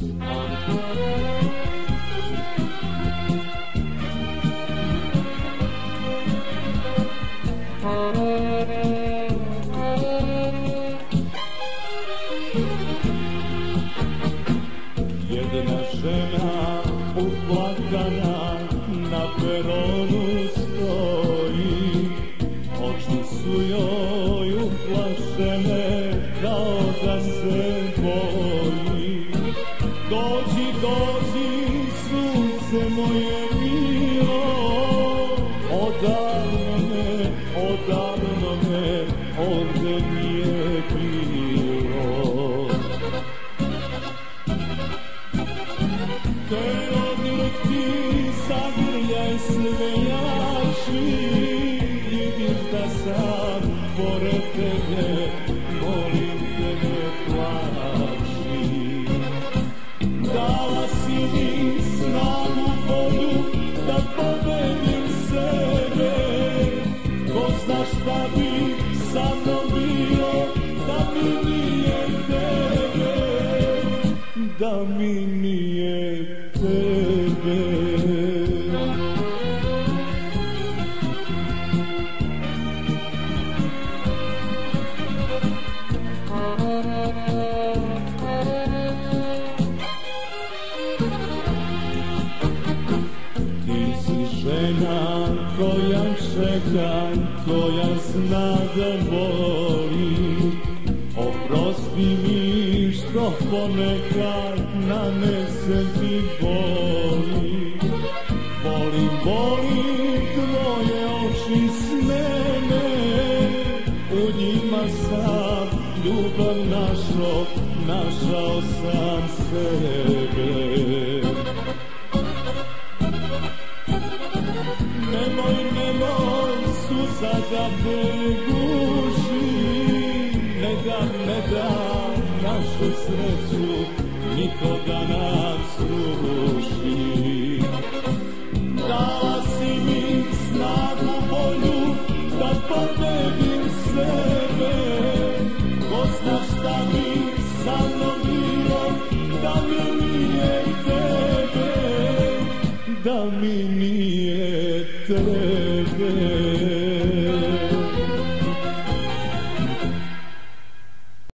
Jedna žena na peronu stoji. Oči su joj kao da se Dođi, dođi, sunce moje milo. Odavno me, odavno me, ovdje nije bilo. Te odrti zagrljaj sve jači. Vidiš da sam pored tebe Molim da mi nije tebe koja čeka, koja zna da voli Oprosti mi što ponekad na me ti boli. Volim, volim tvoje oči s mene U njima sam ljubav našao, našao sam sebe suza da te guši Ne dam, ne dam našu sreću Niko da nam sruši. Dala si mi snagu volju Da pobedim sebe. Ko zna šta bi sa mnom bilo Da mi nije tebe. Da mi nije tebe